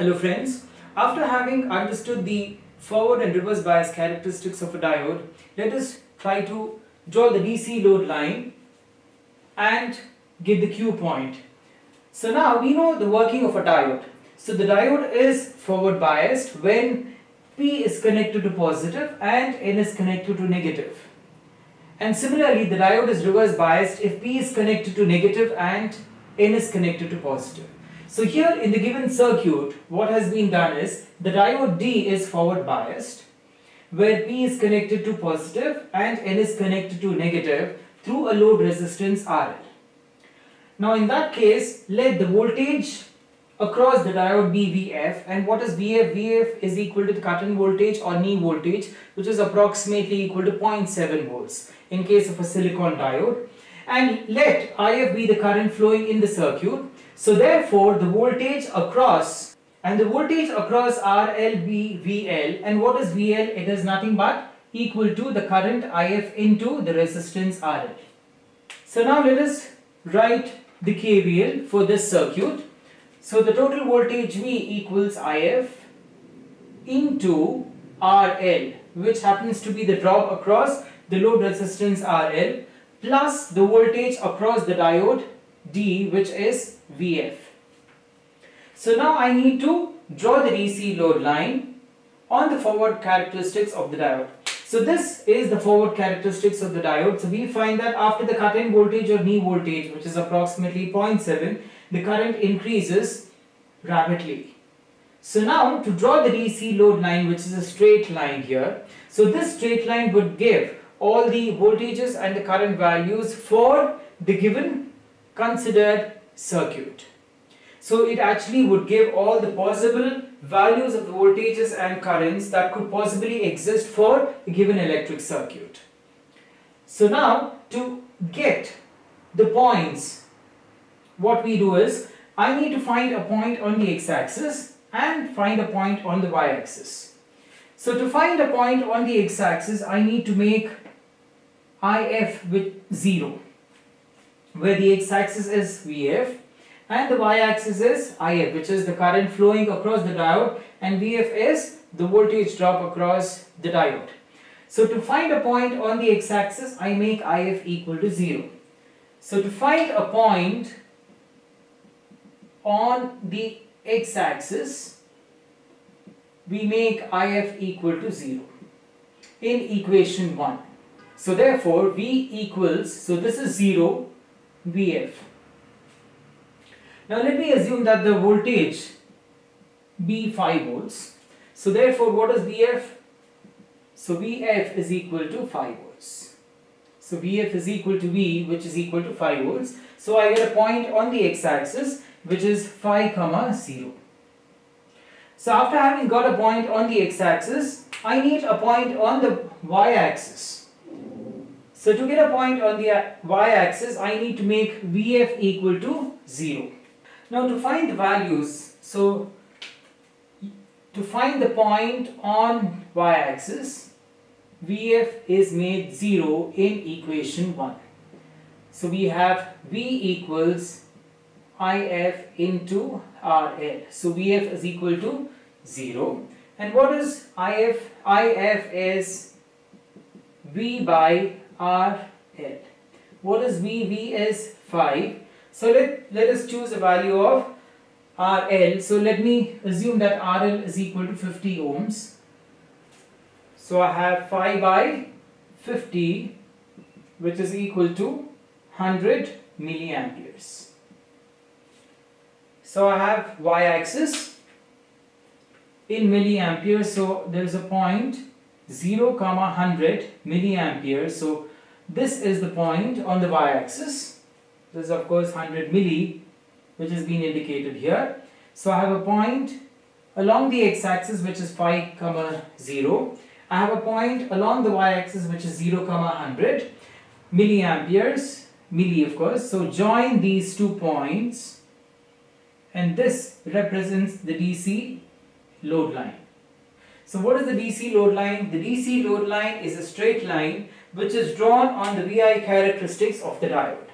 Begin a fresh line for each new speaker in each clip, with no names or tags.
Hello friends, after having understood the forward and reverse bias characteristics of a diode, let us try to draw the DC load line and get the Q point. So now we know the working of a diode. So the diode is forward biased when P is connected to positive and N is connected to negative. And similarly the diode is reverse biased if P is connected to negative and N is connected to positive. So here in the given circuit, what has been done is the diode D is forward biased where P is connected to positive and N is connected to negative through a load resistance RL. Now in that case, let the voltage across the diode be Vf and what is Vf? Vf is equal to the cut-in voltage or knee voltage which is approximately equal to 0.7 volts in case of a silicon diode and let If be the current flowing in the circuit so therefore the voltage across and the voltage across RL be VL and what is VL? It is nothing but equal to the current IF into the resistance RL. So now let us write the KVL for this circuit. So the total voltage V equals IF into RL which happens to be the drop across the load resistance RL plus the voltage across the diode D which is Vf. So now I need to draw the DC load line on the forward characteristics of the diode. So this is the forward characteristics of the diode. So we find that after the cut-in voltage or knee voltage which is approximately 0.7 the current increases rapidly. So now to draw the DC load line which is a straight line here. So this straight line would give all the voltages and the current values for the given considered circuit. So it actually would give all the possible values of the voltages and currents that could possibly exist for a given electric circuit. So now to get the points, what we do is I need to find a point on the x-axis and find a point on the y-axis. So to find a point on the x-axis, I need to make IF with 0, where the x-axis is VF and the y-axis is IF, which is the current flowing across the diode and VF is the voltage drop across the diode. So to find a point on the x-axis, I make IF equal to 0. So to find a point on the x-axis, we make IF equal to 0 in equation 1. So therefore V equals, so this is 0 Vf. Now let me assume that the voltage be 5 volts. So therefore what is Vf? So Vf is equal to 5 volts. So Vf is equal to V which is equal to 5 volts. So I get a point on the x-axis which is 5 comma 0. So after having got a point on the x-axis, I need a point on the y-axis. So to get a point on the y-axis, I need to make Vf equal to 0. Now to find the values, so to find the point on y-axis, Vf is made 0 in equation 1. So we have V equals IF into RL. So Vf is equal to 0. And what is IF? IF is V by RL. What is V? V is 5. So let, let us choose a value of RL. So let me assume that RL is equal to 50 ohms. So I have 5 by 50 which is equal to 100 milliamperes. So I have y-axis in milliamperes. So there is a point 0 comma 100 milliamperes. So this is the point on the y-axis. This is of course 100 milli which has been indicated here. So I have a point along the x-axis which is 5 comma 0. I have a point along the y-axis which is 0 comma 100 milliamperes milli of course. So join these two points and this represents the DC load line. So what is the DC load line? The DC load line is a straight line which is drawn on the VI characteristics of the diode.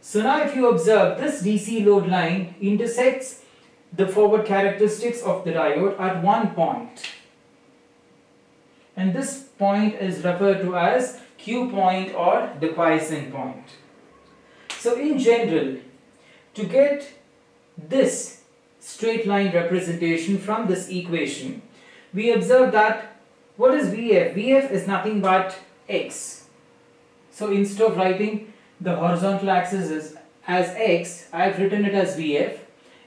So now if you observe this DC load line intersects the forward characteristics of the diode at one. And this point is referred to as Q point or the quiescent point. So in general, to get this straight line representation from this equation, we observe that what is VF? VF is nothing but X. So instead of writing the horizontal axis as, as X, I have written it as VF.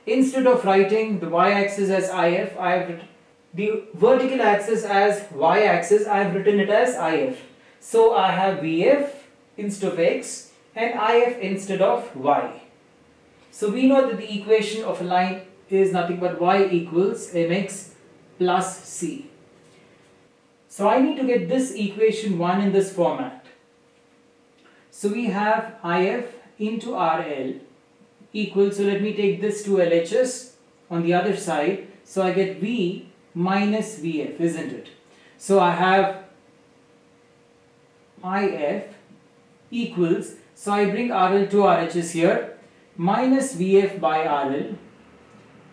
Instead of writing the y-axis as IF, I have written the vertical axis as y-axis, I have written it as IF. So I have VF instead of X and IF instead of Y. So we know that the equation of a line is nothing but Y equals mx plus C. So I need to get this equation 1 in this format. So we have IF into RL equals, so let me take this to LHS on the other side. So I get V minus VF, isn't it? So I have IF equals, so I bring RL to RHS here, minus VF by RL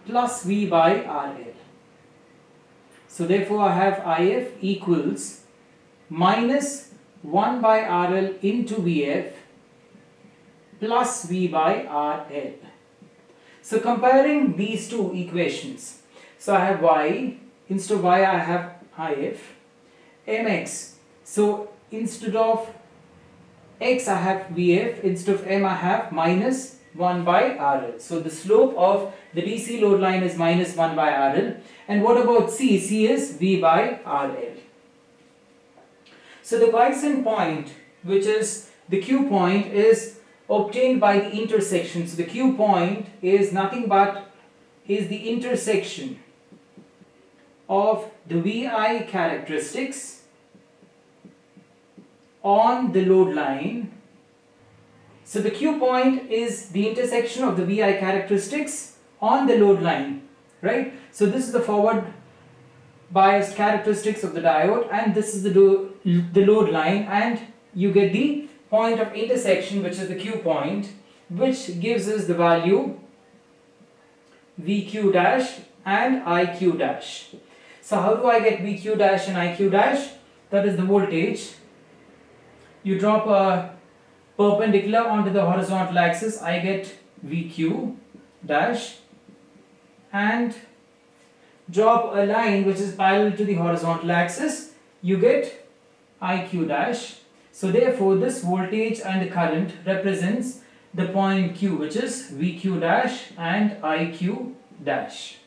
plus V by RL. So therefore I have IF equals minus 1 by RL into VF plus V by RL. So comparing these two equations, so I have Y, instead of Y I have IF, MX. So instead of X I have VF, instead of M I have minus 1 by RL. So the slope of the DC load line is minus 1 by RL. And what about C? C is V by RL. So the quiescent point, which is the Q point, is obtained by the intersection. So the Q point is nothing but is the intersection of the VI characteristics on the load line. So the Q point is the intersection of the VI characteristics on the load line, right? So this is the forward biased characteristics of the diode and this is the, the load line and you get the point of intersection which is the Q point which gives us the value VQ dash and IQ dash. So how do I get VQ dash and IQ dash? That is the voltage you drop a perpendicular onto the horizontal axis I get VQ dash and drop a line which is parallel to the horizontal axis you get IQ dash. So therefore this voltage and the current represents the point Q which is VQ dash and IQ dash.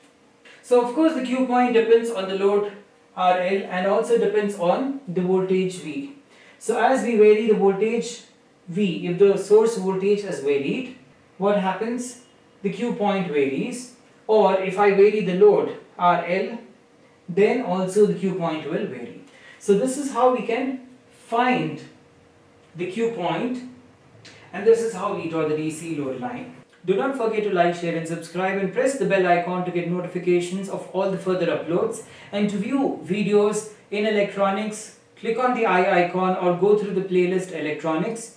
So of course the Q point depends on the load RL and also depends on the voltage V. So as we vary the voltage V, if the source voltage is varied, what happens? The Q point varies or if I vary the load RL, then also the Q point will vary. So this is how we can find the Q point and this is how we draw the DC load line. Do not forget to like, share and subscribe and press the bell icon to get notifications of all the further uploads and to view videos in electronics click on the eye icon or go through the playlist electronics